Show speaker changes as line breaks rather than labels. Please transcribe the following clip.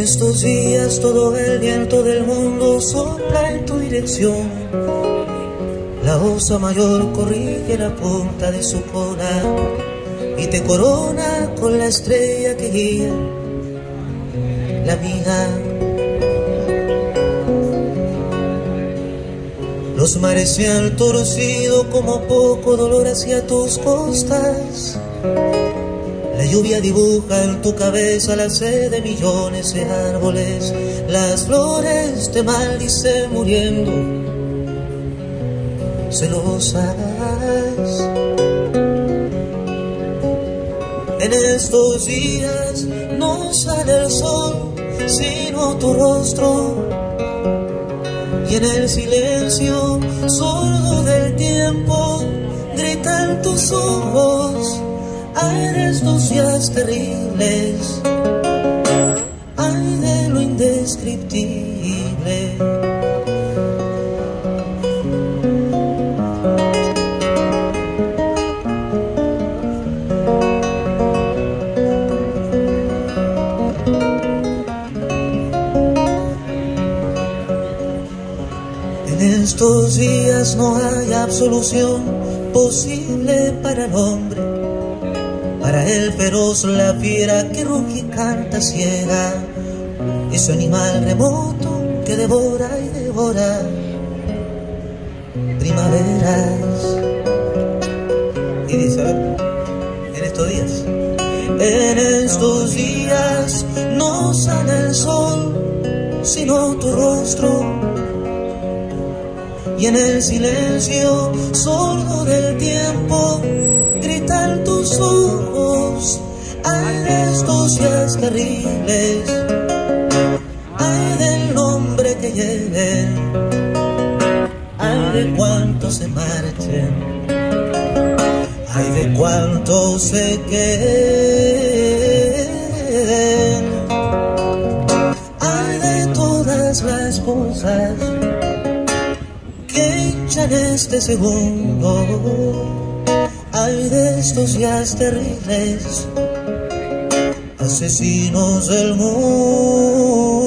estos días todo el viento del mundo sopla en tu dirección. La osa mayor corrige la punta de su cola y te corona con la estrella que guía la mía. Los mares se han torcido como poco dolor hacia tus costas. Lluvia dibuja en tu cabeza la sed de millones de árboles. Las flores te maldicen muriendo, celosas. En estos días no sale el sol, sino tu rostro. Y en el silencio sordo del tiempo gritan tus ojos Ay de estos días terribles, ay de lo indescriptible. En estos días no hay absolución posible para el hombre para el feroz la fiera que ruge y canta ciega, ese animal remoto que devora y devora primaveras. Y dice, en estos días, en estos días no sale el sol, sino tu rostro. Y en el silencio sordo del tiempo gritan tus ojos, de estos días terribles, ay del nombre que lleven, ay de cuántos se marchen, ay de cuántos se queden, ay de todas las cosas que echan este segundo. Ay de estos días terribles, asesinos del mundo.